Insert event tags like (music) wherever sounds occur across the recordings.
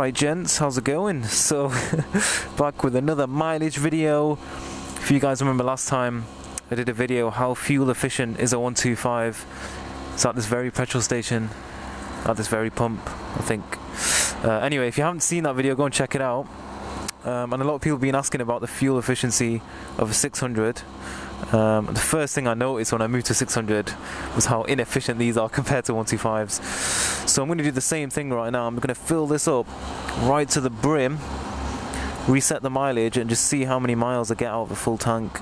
Alright gents, how's it going? So, (laughs) back with another mileage video. If you guys remember last time, I did a video how fuel efficient is a 125. It's at this very petrol station, at this very pump, I think. Uh, anyway, if you haven't seen that video, go and check it out. Um, and a lot of people have been asking about the fuel efficiency of a 600. Um, the first thing I noticed when I moved to 600 was how inefficient these are compared to 125s. So I'm going to do the same thing right now. I'm going to fill this up right to the brim, reset the mileage, and just see how many miles I get out of a full tank.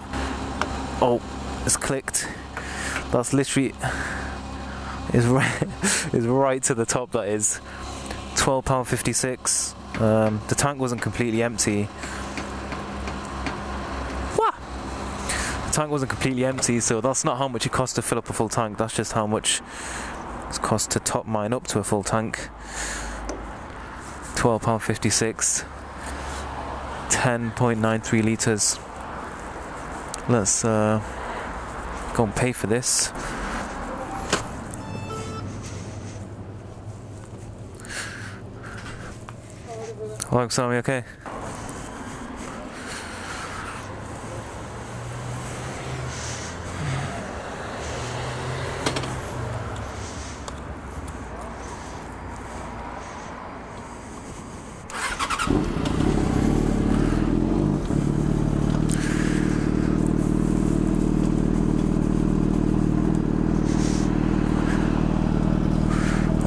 Oh, it's clicked. That's literally is (laughs) right is right to the top. That is 12 pound 56. Um, the tank wasn't completely empty. What? The tank wasn't completely empty, so that's not how much it costs to fill up a full tank. That's just how much it's cost to top mine up to a full tank. Twelve pound fifty six. Ten point nine three liters. Let's uh, go and pay for this. Hello, Sammy. Okay.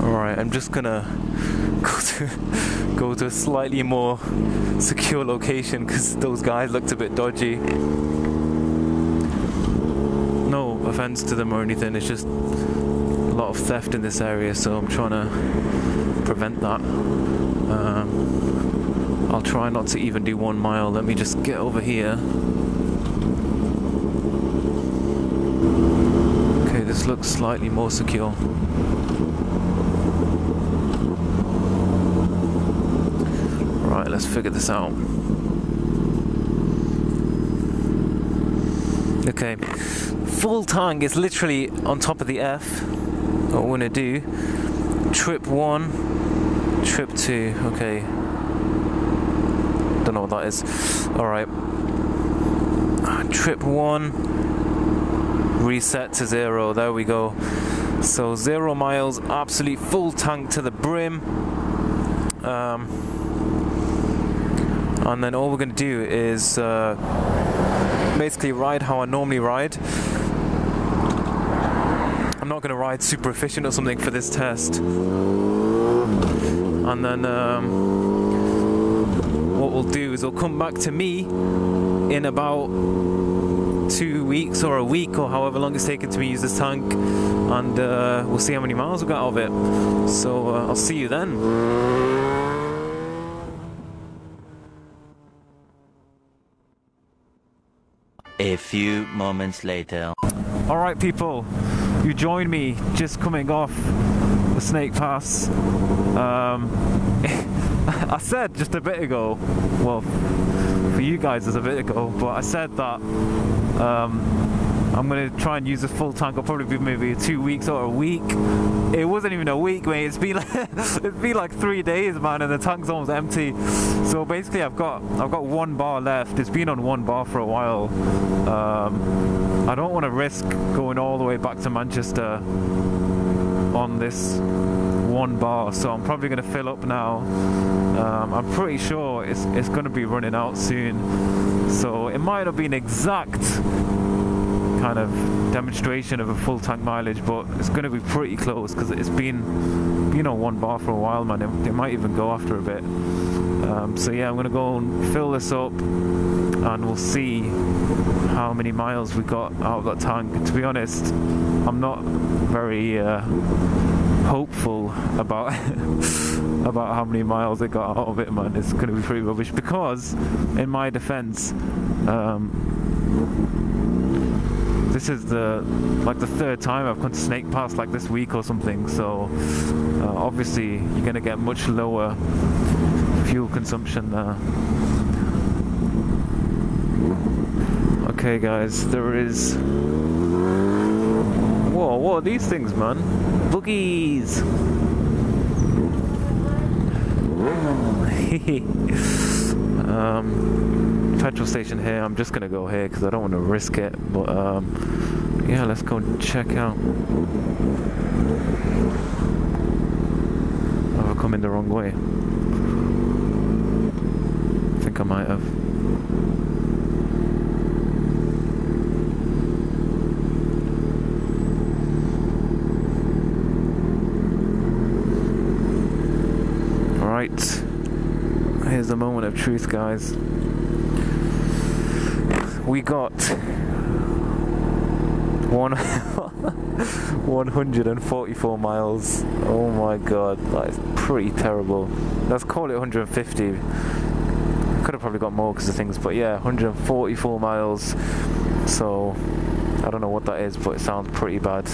Alright, I'm just gonna go to (laughs) go to a slightly more secure location because those guys looked a bit dodgy. No offense to them or anything, it's just a lot of theft in this area, so I'm trying to prevent that. Um, I'll try not to even do one mile. Let me just get over here. Okay, this looks slightly more secure. Let's figure this out. Okay, full tank is literally on top of the F. What we're gonna do, trip one, trip two. Okay, don't know what that is. All right, trip one, reset to zero. There we go. So zero miles, absolute full tank to the brim. Um, and then all we're going to do is uh, basically ride how I normally ride. I'm not going to ride super efficient or something for this test. And then um, what we'll do is we'll come back to me in about two weeks or a week or however long it's taken to me use this tank and uh, we'll see how many miles we got out of it. So uh, I'll see you then. A few moments later. All right, people, you join me just coming off the Snake Pass. Um, (laughs) I said just a bit ago, well, for you guys it's a bit ago, but I said that um, I'm gonna try and use a full tank. I'll probably be maybe two weeks or a week. It wasn't even a week, mate. It's been like, (laughs) it's been like three days, man, and the tank's almost empty. So basically, I've got I've got one bar left. It's been on one bar for a while. Um, I don't want to risk going all the way back to Manchester on this one bar, so I'm probably going to fill up now. Um, I'm pretty sure it's it's going to be running out soon, so it might not be an exact kind of demonstration of a full tank mileage, but it's going to be pretty close because it's been been on one bar for a while, man. It, it might even go after a bit. Um, so yeah, I'm going to go and fill this up, and we'll see how many miles we got out of that tank. To be honest, I'm not very uh, hopeful about (laughs) about how many miles I got out of it, man. It's going to be pretty rubbish because, in my defense, um, this is the like the third time I've come to Snake Pass like this week or something. So uh, obviously you're going to get much lower fuel consumption there. Okay, guys, there is. Whoa, what are these things, man? Boogies! (laughs) um, petrol station here. I'm just gonna go here because I don't want to risk it. But um, yeah, let's go check out. Oh, I've come in the wrong way. I think I might have. Right. Here's the moment of truth, guys. We got one (laughs) 144 miles. Oh my god, that is pretty terrible. Let's call it 150. Could have probably got more because of things, but yeah, 144 miles. So I don't know what that is, but it sounds pretty bad.